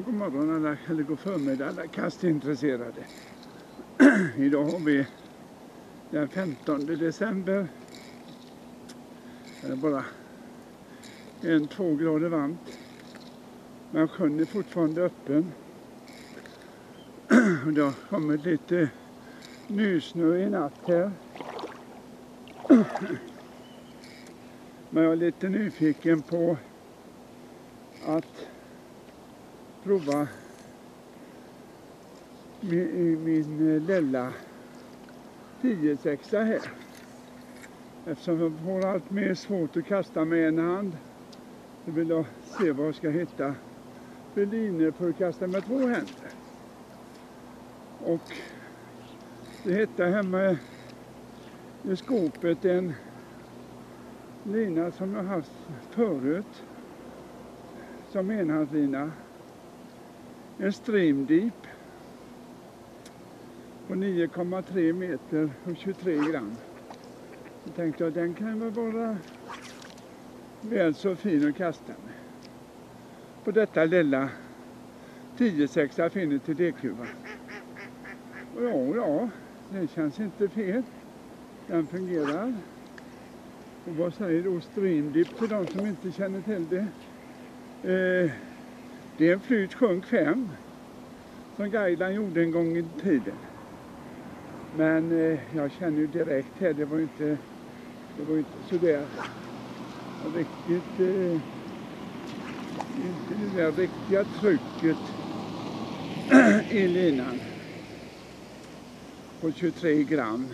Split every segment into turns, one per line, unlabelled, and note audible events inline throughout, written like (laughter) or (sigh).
god morgon alla, eller god förmiddag alla kastintresserade. (clears throat) Idag har vi den 15 december. Det är bara en, två grader varmt. Men sjön är fortfarande öppen. (clears throat) Det har kommit lite nysnö i natt här. (clears throat) Men jag är lite nyfiken på att prova min, min eh, lilla 10-6 här. Eftersom jag får allt mer svårt att kasta med en hand så vill jag se vad jag ska hitta för linjer för att kasta med två händer. Och det hittar hemma i skåpet en lina som jag haft förut som enhandslina. En stream deep på 9,3 meter och 23 gram. Jag tänkte att den kan väl vara väl så fin att kasta med. På detta lilla 10-6 Affinity D-kuba. Ja, ja, det känns inte fel. Den fungerar. Och vad säger då Streamdip till de som inte känner till det? Eh, det är en flyt sjönk 5 som guiden gjorde en gång i tiden. Men eh, jag känner ju direkt här, det var ju inte, det var inte sådär riktigt, eh, inte det där riktiga trycket (clears throat) i linan på 23 gram.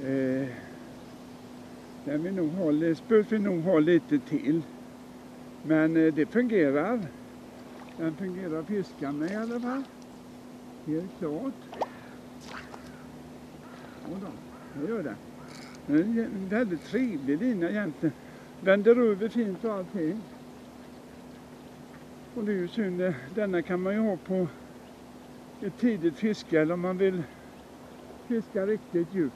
Eh, den vill nog ha, spöet vill nog ha lite till. Men eh, det fungerar. Den fungerar att fiska med i alla fall. Helt klart. Jodå, det gör den. Det är en väldigt trevlig lina egentligen. Vänder över fint och allting. Och det är ju synd, eh, denna kan man ju ha på ett tidigt fiske eller om man vill fiska riktigt djupt.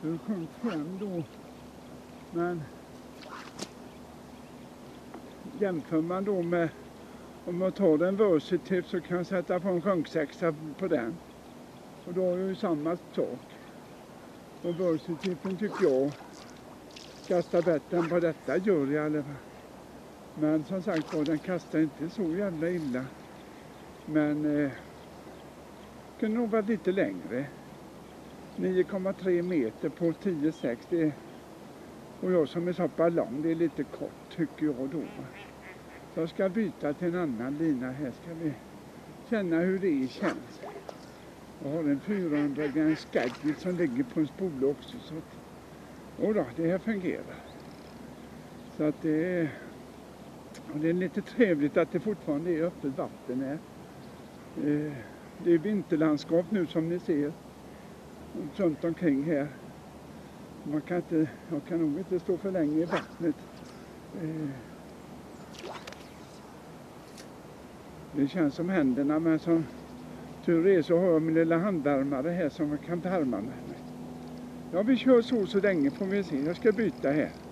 Det sjönk fem då. Men jämför man då med om man tar en Versitiv så kan jag sätta på en sjunksexa på den. Och då har jag ju samma sak. Och Versitiven tycker jag kastar bättre än vad detta gör i alla fall. Men som sagt var, den kastar inte så jävla illa. Men eh, kunde nog varit lite längre. 9,3 meter på 10,6 det och jag som är så pass lång, det är lite kort tycker jag då. Så jag ska byta till en annan lina här ska vi känna hur det känns. Jag har en 400 gram Skagit som ligger på en spole också. Så att, då, det här fungerar. Så att det är, och det är lite trevligt att det fortfarande är öppet vatten här. Eh, det är vinterlandskap nu som ni ser runt omkring här. Man kan inte, jag kan nog inte stå för länge i vattnet. Eh. Det känns som händerna men som tur är så har jag min lilla handvärmare här som jag kan värma med. Ja vi kör så så länge får vi se. Jag ska byta här.